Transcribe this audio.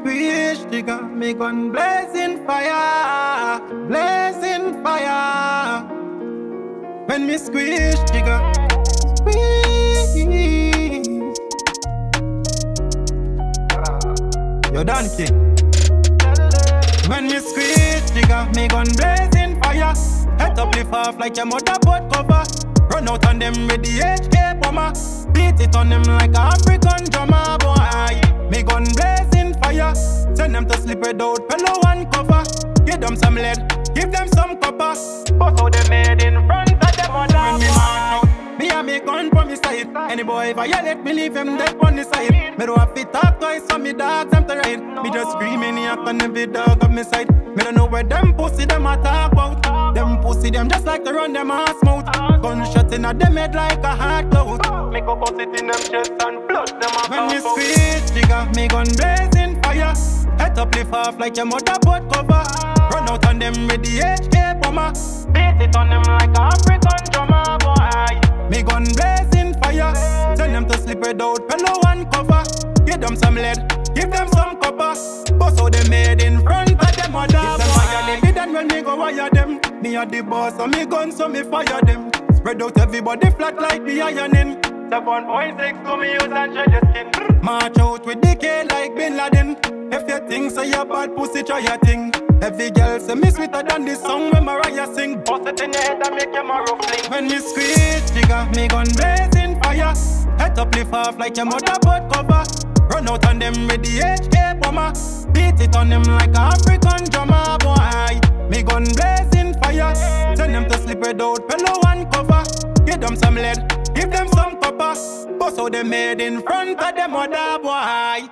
squeeze trigger, me gun blazing fire, blazing fire. When me squeeze trigger, squeeze. Yo, Dan King. When me squeeze trigger, me gun blazing fire. Head up lift off like your mother boat cover. Run out on them with the HK bomber. Beat it on them like a African drummer boy. Sleep without pillow and cover. Give them some lead, give them some copper. But how they made in front of them mother When me march out, me and me gun for me side. Any boy violate me leave him dead on the side. Me don't have to talk twice so me dogs them to ride. Me just screaming here on every dog on me side. Me don't know where them pussy them a talk about. Them pussy them just like to run them ass mouth. Gunshot in a them head like a hard cloud. Make up bust it in them chest and blood them a When me squeeze trigger, me gun blazing up lift off like your mother boat cover. Run out on them with the HK bomber. Beat it on them like a African drummer boy. Me gun blazing fire. Send them to sleep without pillow and cover. Give them some lead, give them some copper. Bust how they made in front of them mother boy. Violate then when me go wire them. Me a the boss, so me gun, so me fire them. Spread out everybody flat like the ironing. Seven point six to me use and shed your skin. March out with the K like Bin Laden. If you think so you bad pussy, try your thing. Every girl say me sweeter than the song when Mariah sing. Bust it in your head and make your marrow fling. When you squeeze, trigger, me gun blazing fire. Head up lift off like your mother boat cover. Run out on them with the HK bomber. Beat it on them like a African drummer boy. Me gun blazing fire. Send them to sleep without pillow and cover. Give them some lead, give them some copper. Bust how them made in front of them mother boy.